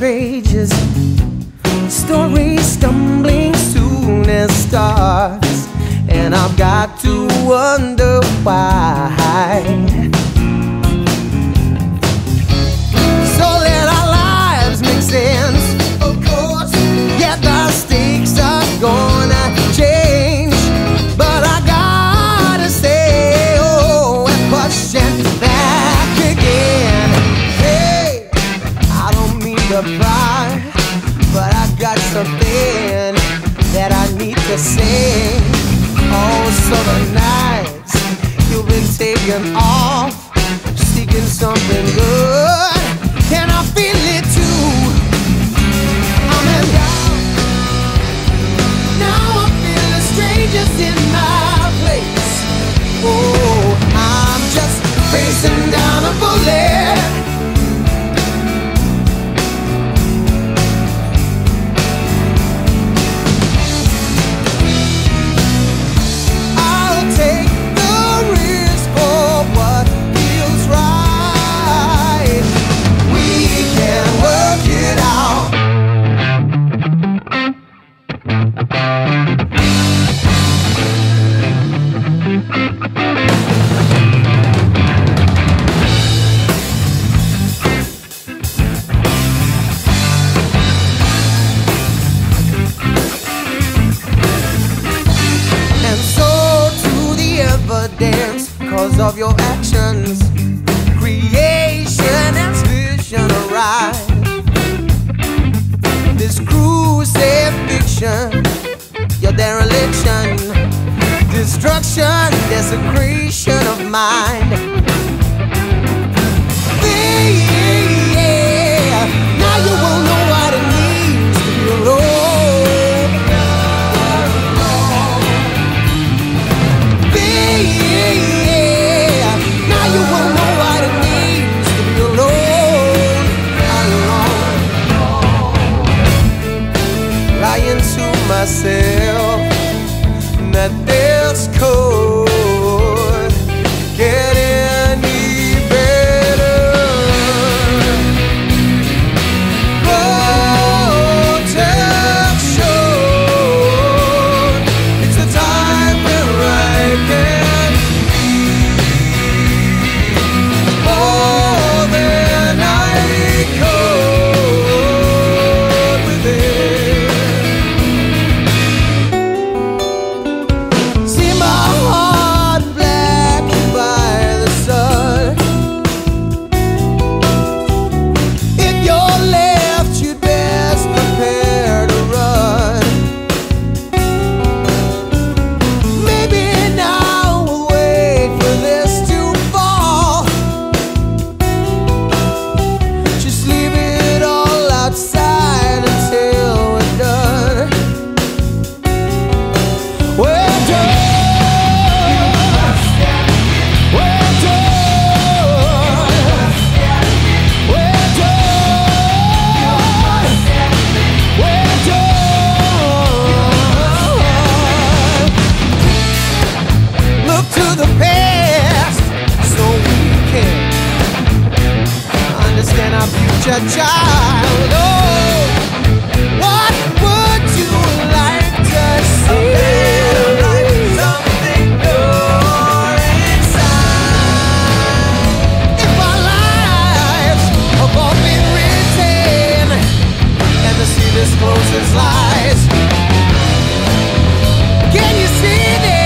rages. Story stumbling soon as starts, and I've got to wonder why. that I need to sing. Oh, so the nights you've been taking off, seeking something good. Can I feel cause of your actions. Creation and vision arise. This crucial fiction, your dereliction, destruction, desecration of mind. a child. Oh, what would you like to see? Something inside. If our lives have all been written, and the sea lies, can you see this?